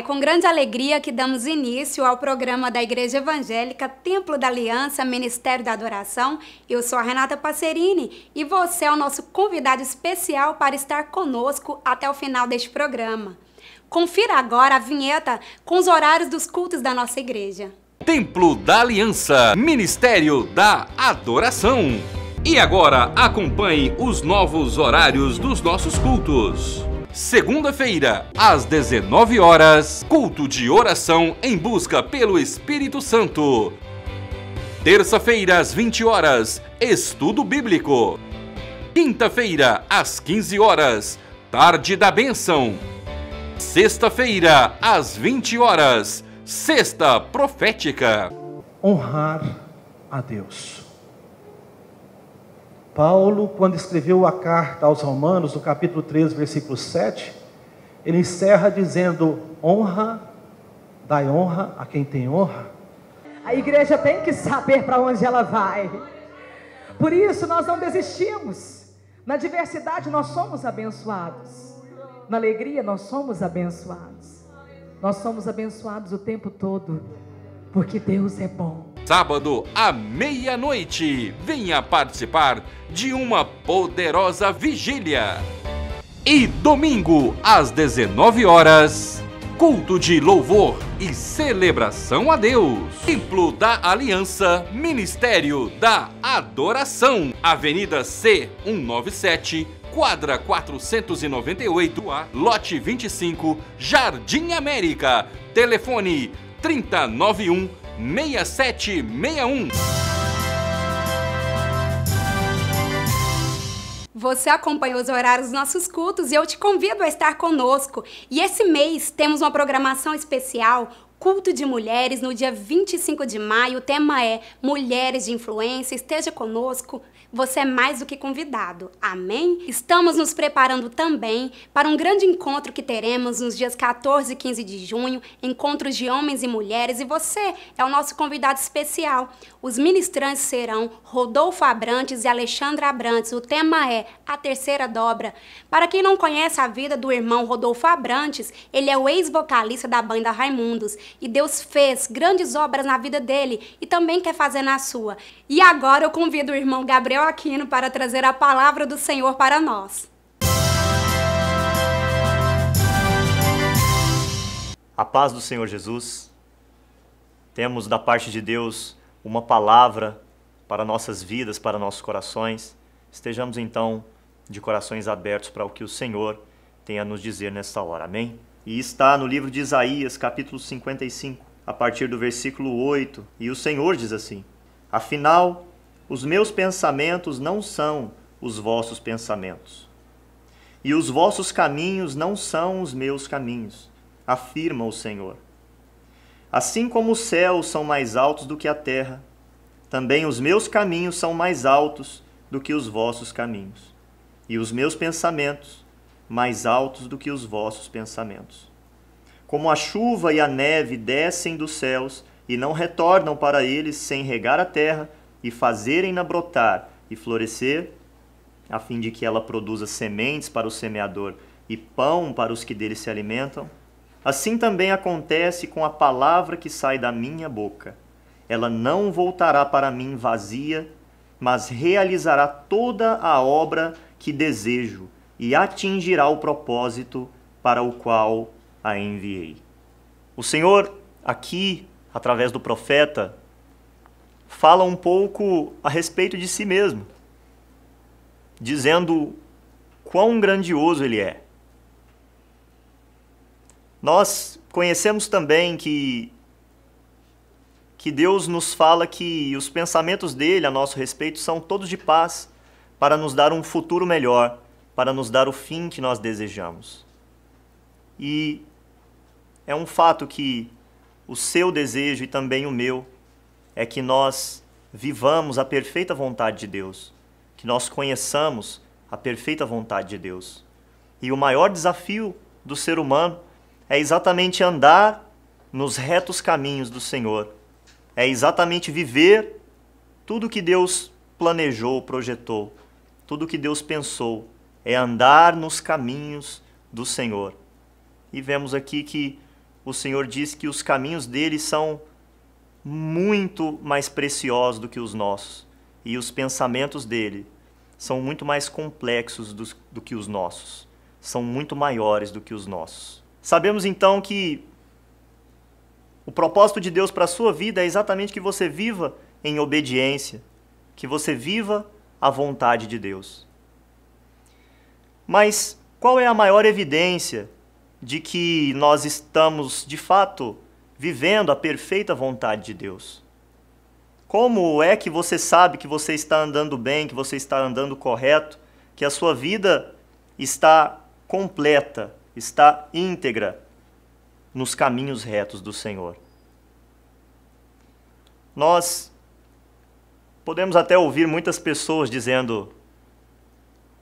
é com grande alegria que damos início ao programa da Igreja Evangélica Templo da Aliança, Ministério da Adoração. Eu sou a Renata Passerini e você é o nosso convidado especial para estar conosco até o final deste programa. Confira agora a vinheta com os horários dos cultos da nossa igreja. Templo da Aliança, Ministério da Adoração. E agora acompanhe os novos horários dos nossos cultos. Segunda-feira, às 19 horas, culto de oração em busca pelo Espírito Santo. Terça-feira, às 20 horas, estudo bíblico. Quinta-feira, às 15 horas, tarde da bênção. Sexta-feira, às 20 horas, sexta profética. Honrar a Deus. Paulo, quando escreveu a carta aos Romanos, no capítulo 3, versículo 7, ele encerra dizendo: honra, dai honra a quem tem honra. A igreja tem que saber para onde ela vai. Por isso nós não desistimos. Na diversidade nós somos abençoados. Na alegria nós somos abençoados. Nós somos abençoados o tempo todo, porque Deus é bom. Sábado à meia-noite, venha participar de uma poderosa vigília. E domingo às 19 horas, culto de louvor e celebração a Deus. Templo da Aliança, Ministério da Adoração, Avenida C 197, quadra 498A, lote 25, Jardim América. Telefone 3091 6761. Você acompanha os horários dos nossos cultos e eu te convido a estar conosco. E esse mês temos uma programação especial culto de mulheres no dia 25 de maio. O tema é Mulheres de Influência. Esteja conosco você é mais do que convidado. Amém? Estamos nos preparando também para um grande encontro que teremos nos dias 14 e 15 de junho, encontros de homens e mulheres, e você é o nosso convidado especial. Os ministrantes serão Rodolfo Abrantes e Alexandra Abrantes. O tema é A Terceira Dobra. Para quem não conhece a vida do irmão Rodolfo Abrantes, ele é o ex-vocalista da banda Raimundos e Deus fez grandes obras na vida dele e também quer fazer na sua. E agora eu convido o irmão Gabriel Gabriel Aquino para trazer a palavra do Senhor para nós. A paz do Senhor Jesus. Temos da parte de Deus uma palavra para nossas vidas, para nossos corações. Estejamos então de corações abertos para o que o Senhor tem a nos dizer nesta hora. Amém? E está no livro de Isaías, capítulo 55, a partir do versículo 8, e o Senhor diz assim: Afinal, os meus pensamentos não são os vossos pensamentos, e os vossos caminhos não são os meus caminhos, afirma o Senhor. Assim como os céus são mais altos do que a terra, também os meus caminhos são mais altos do que os vossos caminhos, e os meus pensamentos mais altos do que os vossos pensamentos. Como a chuva e a neve descem dos céus e não retornam para eles sem regar a terra e fazerem-na brotar e florescer, a fim de que ela produza sementes para o semeador e pão para os que dele se alimentam, assim também acontece com a palavra que sai da minha boca. Ela não voltará para mim vazia, mas realizará toda a obra que desejo e atingirá o propósito para o qual a enviei. O Senhor, aqui, através do profeta, fala um pouco a respeito de si mesmo, dizendo quão grandioso ele é. Nós conhecemos também que que Deus nos fala que os pensamentos dele a nosso respeito são todos de paz, para nos dar um futuro melhor, para nos dar o fim que nós desejamos. E é um fato que o seu desejo e também o meu é que nós vivamos a perfeita vontade de Deus, que nós conheçamos a perfeita vontade de Deus. E o maior desafio do ser humano é exatamente andar nos retos caminhos do Senhor. É exatamente viver tudo que Deus planejou, projetou, tudo que Deus pensou. É andar nos caminhos do Senhor. E vemos aqui que o Senhor diz que os caminhos dele são muito mais preciosos do que os nossos e os pensamentos dele são muito mais complexos do, do que os nossos, são muito maiores do que os nossos. Sabemos então que o propósito de Deus para a sua vida é exatamente que você viva em obediência, que você viva a vontade de Deus. Mas qual é a maior evidência de que nós estamos, de fato, vivendo a perfeita vontade de Deus? Como é que você sabe que você está andando bem, que você está andando correto, que a sua vida está completa, está íntegra nos caminhos retos do Senhor? Nós podemos até ouvir muitas pessoas dizendo: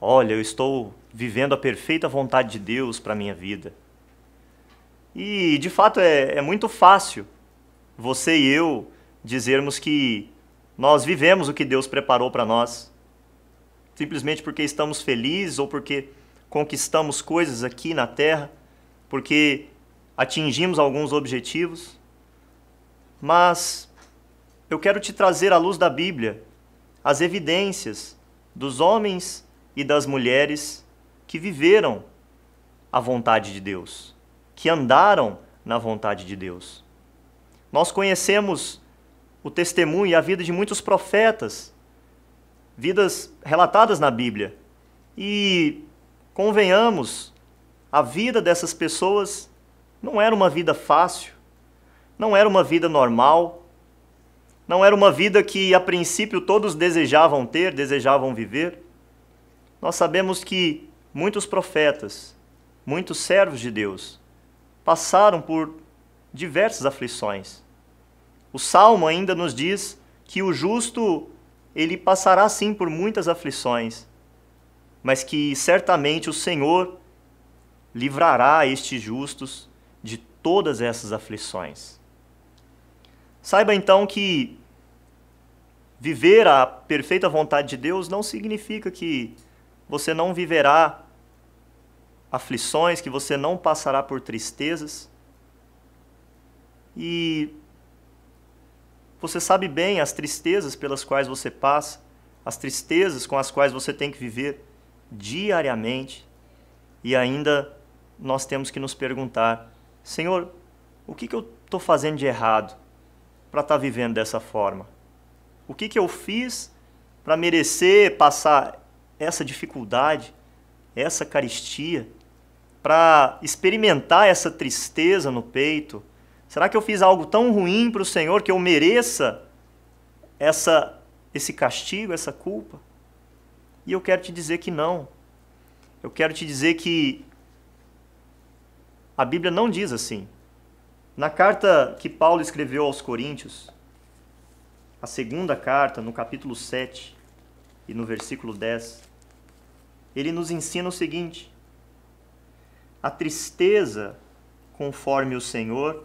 Olha, eu estou vivendo a perfeita vontade de Deus para a minha vida. E de fato é, é muito fácil você e eu dizermos que nós vivemos o que Deus preparou para nós, simplesmente porque estamos felizes ou porque conquistamos coisas aqui na terra, porque atingimos alguns objetivos. Mas eu quero te trazer à luz da Bíblia as evidências dos homens e das mulheres que viveram a vontade de Deus, que andaram na vontade de Deus. Nós conhecemos o testemunho e a vida de muitos profetas, vidas relatadas na Bíblia. E convenhamos, a vida dessas pessoas não era uma vida fácil, não era uma vida normal, não era uma vida que a princípio todos desejavam ter, desejavam viver. Nós sabemos que muitos profetas, muitos servos de Deus, passaram por diversas aflições. O salmo ainda nos diz que o justo ele passará sim por muitas aflições, mas que certamente o Senhor livrará estes justos de todas essas aflições. Saiba então que viver a perfeita vontade de Deus não significa que você não viverá aflições, que você não passará por tristezas. E você sabe bem as tristezas pelas quais você passa, as tristezas com as quais você tem que viver diariamente. E ainda nós temos que nos perguntar: Senhor, o que, que eu estou fazendo de errado para estar tá vivendo dessa forma? O que, que eu fiz para merecer passar essa dificuldade, essa caristia, para experimentar essa tristeza no peito, Será que eu fiz algo tão ruim para o Senhor que eu mereça essa, esse castigo, essa culpa? E eu quero te dizer que não. Eu quero te dizer que a Bíblia não diz assim. Na carta que Paulo escreveu aos Coríntios, a segunda carta, no capítulo 7 e no versículo 10, ele nos ensina o seguinte: a tristeza conforme o Senhor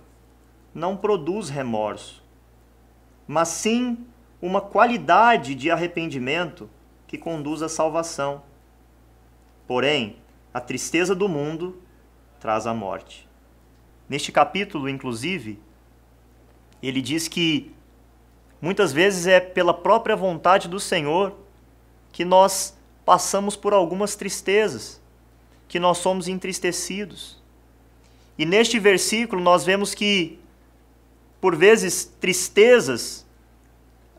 não produz remorso, mas sim uma qualidade de arrependimento que conduz à salvação. Porém, a tristeza do mundo traz a morte. Neste capítulo, inclusive, ele diz que muitas vezes é pela própria vontade do Senhor que nós passamos por algumas tristezas, que nós somos entristecidos. E neste versículo nós vemos que por vezes, tristezas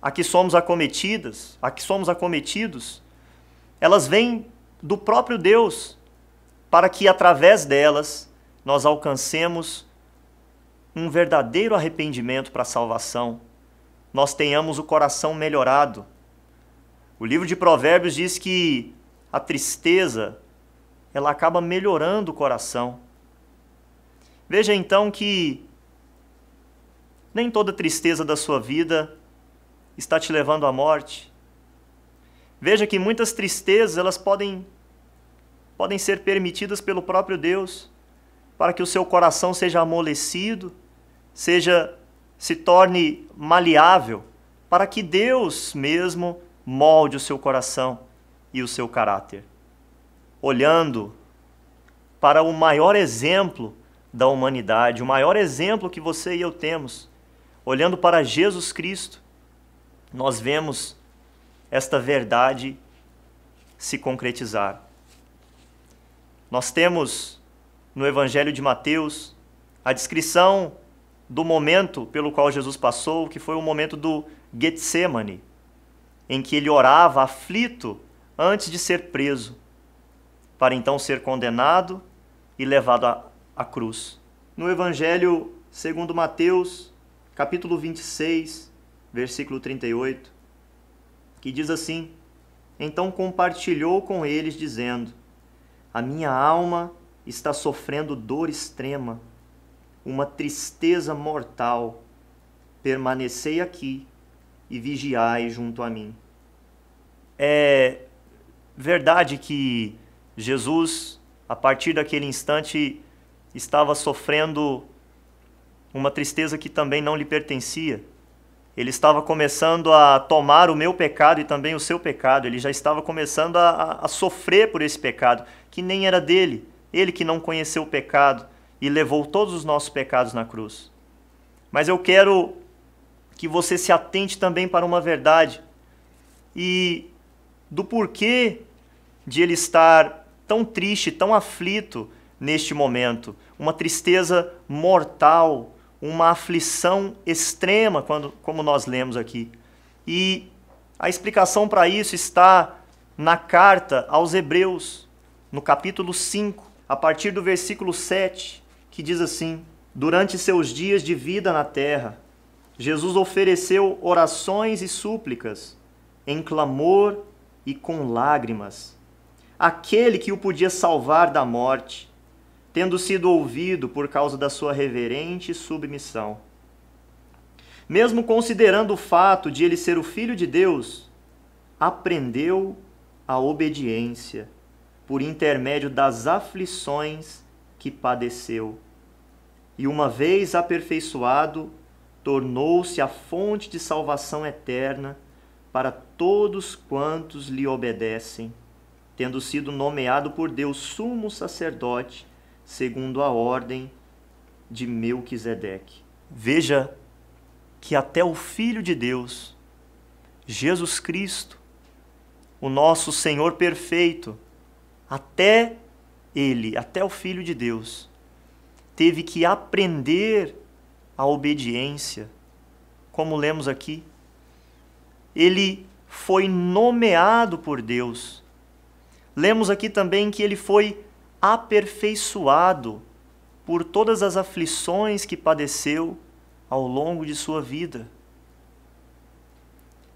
a que somos acometidas, a que somos acometidos, elas vêm do próprio Deus, para que através delas nós alcancemos um verdadeiro arrependimento para a salvação, nós tenhamos o coração melhorado. O livro de Provérbios diz que a tristeza ela acaba melhorando o coração. Veja então que nem toda tristeza da sua vida está te levando à morte. Veja que muitas tristezas elas podem podem ser permitidas pelo próprio Deus para que o seu coração seja amolecido, seja se torne maleável, para que Deus mesmo molde o seu coração e o seu caráter. Olhando para o maior exemplo da humanidade, o maior exemplo que você e eu temos, olhando para Jesus Cristo, nós vemos esta verdade se concretizar. Nós temos no Evangelho de Mateus a descrição do momento pelo qual Jesus passou, que foi o momento do Getsemane, em que ele orava aflito antes de ser preso, para então ser condenado e levado à, à cruz. No Evangelho segundo Mateus, capítulo 26, versículo 38, que diz assim: Então compartilhou com eles, dizendo: A minha alma está sofrendo dor extrema, uma tristeza mortal. Permanecei aqui e vigiai junto a mim. É verdade que Jesus, a partir daquele instante, estava sofrendo uma tristeza que também não lhe pertencia. Ele estava começando a tomar o meu pecado e também o seu pecado. Ele já estava começando a, a, sofrer por esse pecado, que nem era dele. Ele que não conheceu o pecado e levou todos os nossos pecados na cruz. Mas eu quero que você se atente também para uma verdade e do porquê de ele estar tão triste, tão aflito neste momento. Uma tristeza mortal, uma aflição extrema, quando, como nós lemos aqui. E a explicação para isso está na carta aos Hebreus, no capítulo 5, a partir do versículo 7, que diz assim: Durante seus dias de vida na terra, Jesus ofereceu orações e súplicas, em clamor e com lágrimas, aquele que o podia salvar da morte tendo sido ouvido por causa da sua reverente submissão. Mesmo considerando o fato de ele ser o Filho de Deus, aprendeu a obediência por intermédio das aflições que padeceu. E uma vez aperfeiçoado, tornou-se a fonte de salvação eterna para todos quantos lhe obedecem, tendo sido nomeado por Deus sumo sacerdote segundo a ordem de Melquisedeque. Veja que até o Filho de Deus, Jesus Cristo, o nosso Senhor perfeito, até ele, até o Filho de Deus, teve que aprender a obediência, como lemos aqui. Ele foi nomeado por Deus. Lemos aqui também que ele foi aperfeiçoado por todas as aflições que padeceu ao longo de sua vida.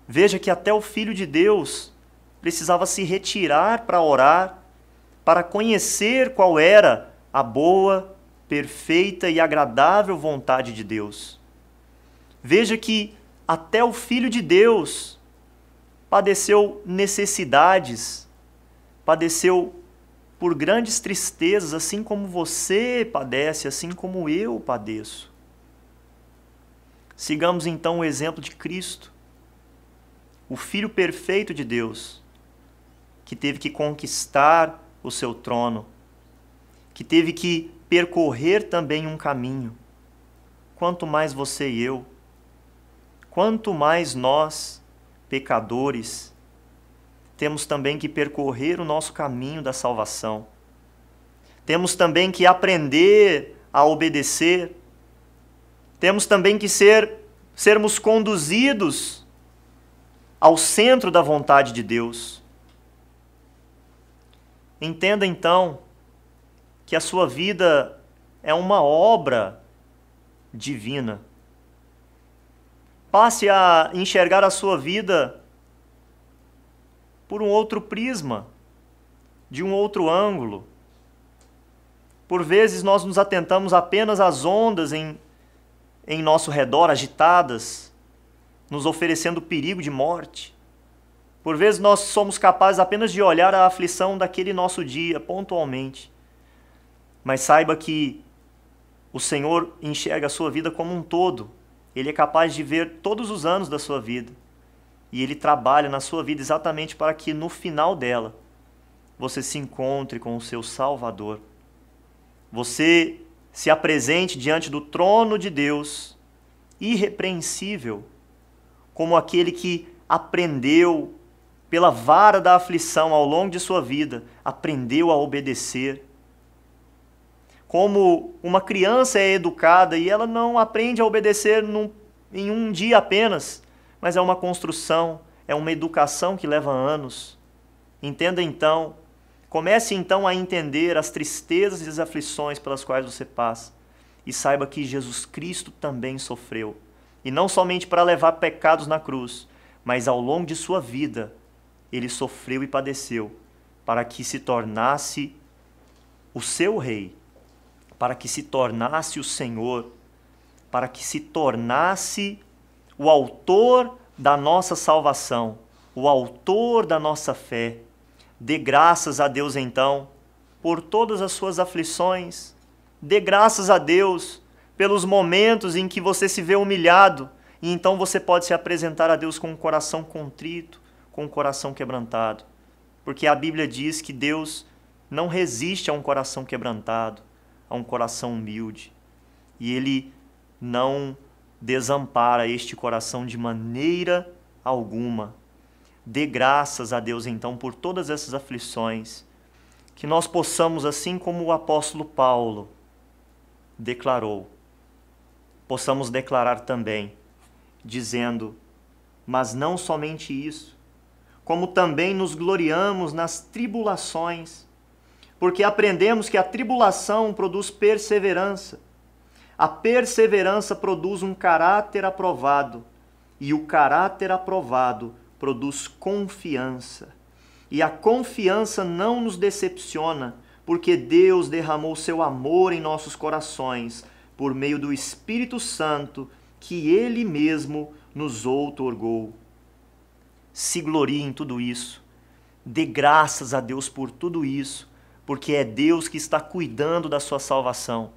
Veja que até o Filho de Deus precisava se retirar para orar, para conhecer qual era a boa, perfeita e agradável vontade de Deus. Veja que até o Filho de Deus padeceu necessidades, padeceu por grandes tristezas, assim como você padece, assim como eu padeço. Sigamos então o exemplo de Cristo, o Filho perfeito de Deus, que teve que conquistar o seu trono, que teve que percorrer também um caminho. Quanto mais você e eu, quanto mais nós, pecadores, temos também que percorrer o nosso caminho da salvação. Temos também que aprender a obedecer. Temos também que ser sermos conduzidos ao centro da vontade de Deus. Entenda então que a sua vida é uma obra divina. Passe a enxergar a sua vida por um outro prisma, de um outro ângulo. Por vezes nós nos atentamos apenas às ondas em, em nosso redor, agitadas, nos oferecendo perigo de morte. Por vezes nós somos capazes apenas de olhar a aflição daquele nosso dia, pontualmente. Mas saiba que o Senhor enxerga a sua vida como um todo. Ele é capaz de ver todos os anos da sua vida. E ele trabalha na sua vida exatamente para que no final dela você se encontre com o seu Salvador. Você se apresente diante do trono de Deus, irrepreensível, como aquele que aprendeu pela vara da aflição ao longo de sua vida, aprendeu a obedecer. Como uma criança é educada e ela não aprende a obedecer num, em um dia apenas, mas é uma construção, é uma educação que leva anos. Entenda então, comece então a entender as tristezas e as aflições pelas quais você passa e saiba que Jesus Cristo também sofreu. E não somente para levar pecados na cruz, mas ao longo de sua vida ele sofreu e padeceu para que se tornasse o seu rei, para que se tornasse o Senhor, para que se tornasse o autor da nossa salvação, o autor da nossa fé. Dê graças a Deus então por todas as suas aflições. Dê graças a Deus pelos momentos em que você se vê humilhado e então você pode se apresentar a Deus com um coração contrito, com o coração quebrantado. Porque a Bíblia diz que Deus não resiste a um coração quebrantado, a um coração humilde. E Ele não desampara este coração de maneira alguma. Dê graças a Deus então por todas essas aflições, que nós possamos, assim como o apóstolo Paulo declarou, possamos declarar também, dizendo: Mas não somente isso, como também nos gloriamos nas tribulações, porque aprendemos que a tribulação produz perseverança. A perseverança produz um caráter aprovado, e o caráter aprovado produz confiança. E a confiança não nos decepciona, porque Deus derramou seu amor em nossos corações por meio do Espírito Santo que ele mesmo nos outorgou se glorie em tudo isso. Dê graças a Deus por tudo isso, porque é Deus que está cuidando da sua salvação,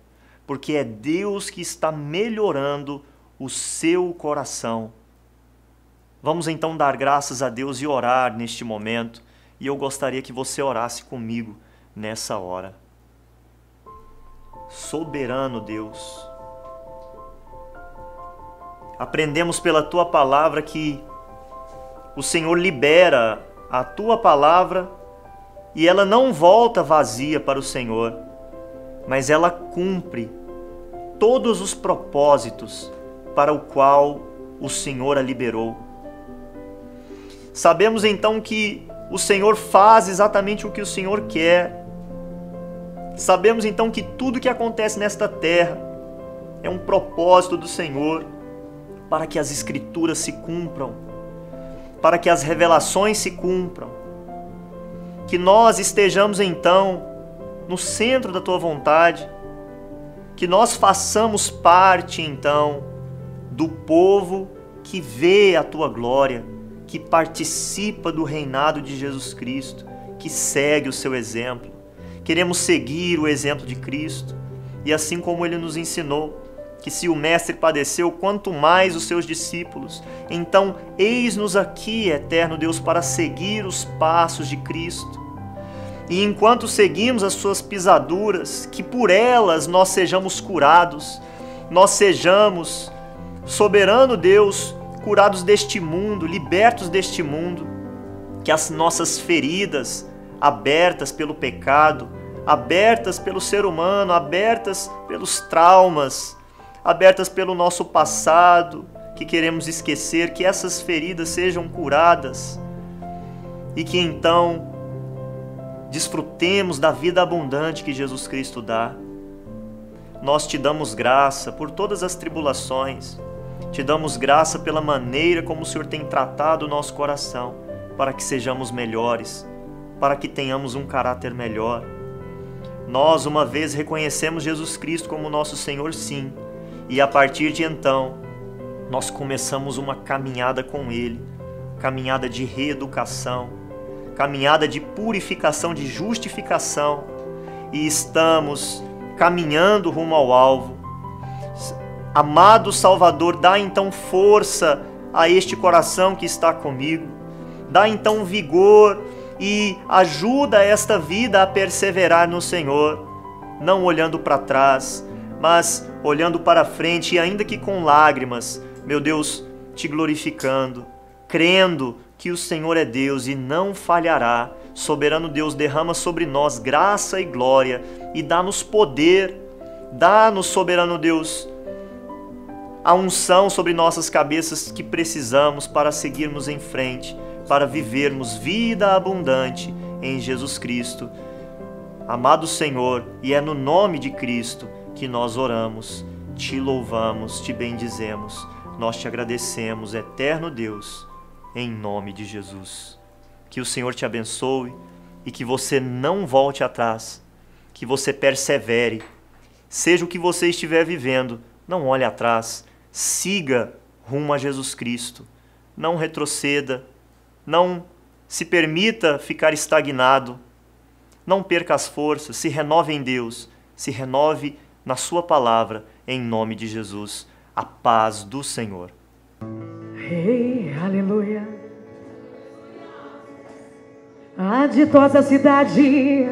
porque é Deus que está melhorando o seu coração. Vamos então dar graças a Deus e orar neste momento, e eu gostaria que você orasse comigo nessa hora. Soberano Deus, aprendemos pela tua palavra que o Senhor libera a tua palavra e ela não volta vazia para o Senhor, mas ela cumpre todos os propósitos para o qual o Senhor a liberou. Sabemos então que o Senhor faz exatamente o que o Senhor quer. Sabemos então que tudo que acontece nesta terra é um propósito do Senhor para que as Escrituras se cumpram para que as revelações se cumpram. Que nós estejamos então no centro da tua vontade, que nós façamos parte então do povo que vê a tua glória, que participa do reinado de Jesus Cristo, que segue o seu exemplo. Queremos seguir o exemplo de Cristo e assim como ele nos ensinou, que se o Mestre padeceu, quanto mais os seus discípulos. Então, eis-nos aqui, eterno Deus, para seguir os passos de Cristo. E enquanto seguimos as suas pisaduras, que por elas nós sejamos curados, nós sejamos, soberano Deus, curados deste mundo, libertos deste mundo, que as nossas feridas, abertas pelo pecado, abertas pelo ser humano, abertas pelos traumas, abertas pelo nosso passado, que queremos esquecer, que essas feridas sejam curadas. E que então desfrutemos da vida abundante que Jesus Cristo dá. Nós te damos graça por todas as tribulações, te damos graça pela maneira como o Senhor tem tratado o nosso coração, para que sejamos melhores, para que tenhamos um caráter melhor. Nós, uma vez, reconhecemos Jesus Cristo como nosso Senhor, sim, e a partir de então, nós começamos uma caminhada com Ele, caminhada de reeducação, caminhada de purificação, de justificação, e estamos caminhando rumo ao alvo. Amado Salvador, dá então força a este coração que está comigo, dá então vigor e ajuda esta vida a perseverar no Senhor, não olhando para trás, mas olhando para frente e ainda que com lágrimas, meu Deus, te glorificando, crendo que o Senhor é Deus e não falhará. Soberano Deus, derrama sobre nós graça e glória e dá-nos poder, dá-nos, soberano Deus, a unção sobre nossas cabeças que precisamos para seguirmos em frente, para vivermos vida abundante em Jesus Cristo. Amado Senhor, e é no nome de Cristo que nós oramos, te louvamos, te bendizemos, nós te agradecemos, eterno Deus, em nome de Jesus. Que o Senhor te abençoe e que você não volte atrás, que você persevere, seja o que você estiver vivendo, não olhe atrás siga rumo a Jesus Cristo. Não retroceda, não se permita ficar estagnado. Não perca as forças, se renove em Deus, se renove na Sua palavra, em nome de Jesus. A paz do Senhor. Hey, aleluia. A ditosa cidade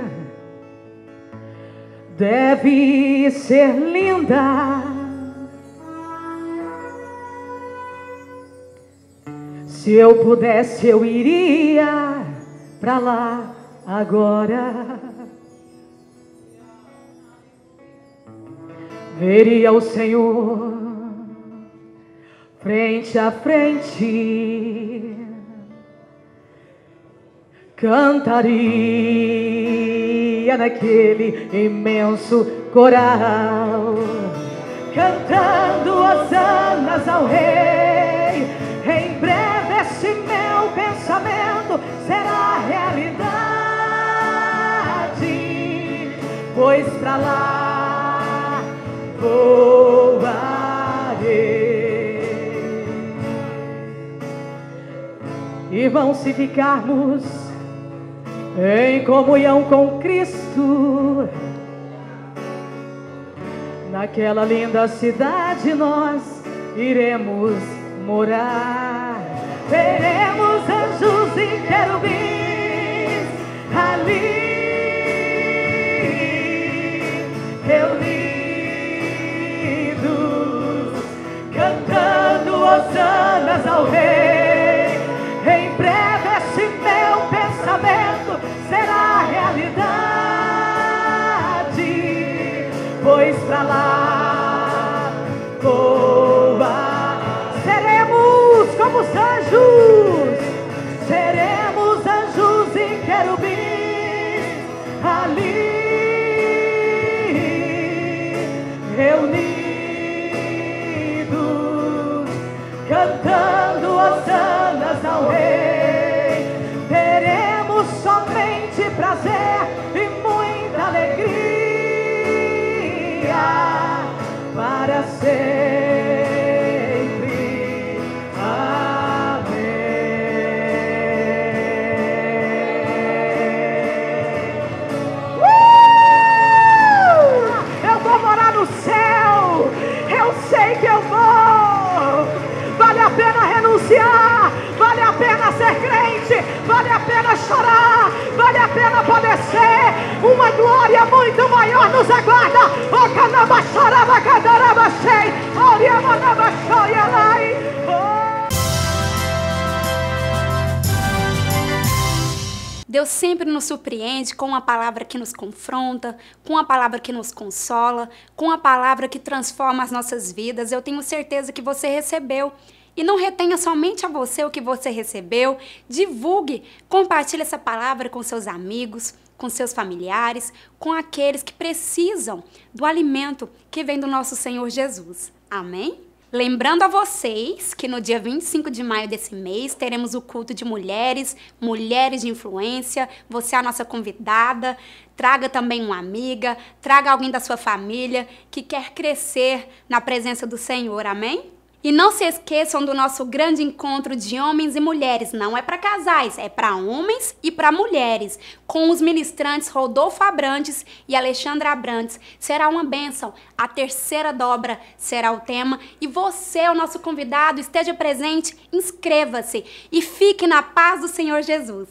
deve ser linda Se eu pudesse, eu iria pra lá agora. Veria o Senhor frente a frente, cantaria naquele imenso coral, cantando as anas ao Rei em breve esse meu pensamento será realidade, pois para lá voarei. Vão se ficarmos em comunhão com Cristo. Naquela linda cidade nós iremos morar. Veremos anjos e querubins ali reunidos, cantando chorar, vale a pena padecer. Uma glória muito maior nos aguarda. O canaba chorava, cadaraba sei, oriamanaba choialai. Deus sempre nos surpreende com uma palavra que nos confronta, com uma palavra que nos consola, com uma palavra que transforma as nossas vidas. Eu tenho certeza que você recebeu. E não retenha somente a você o que você recebeu. Divulgue, compartilhe essa palavra com seus amigos, com seus familiares, com aqueles que precisam do alimento que vem do nosso Senhor Jesus. Amém? Lembrando a vocês que no dia 25 de maio desse mês teremos o culto de mulheres, mulheres de influência. Você é a nossa convidada. Traga também uma amiga, traga alguém da sua família que quer crescer na presença do Senhor. Amém? E não se esqueçam do nosso grande encontro de homens e mulheres. Não é para casais, é para homens e para mulheres. Com os ministrantes Rodolfo Abrantes e Alexandra Abrantes. Será uma bênção. A terceira dobra será o tema. E você o nosso convidado. Esteja presente, inscreva-se e fique na paz do Senhor Jesus.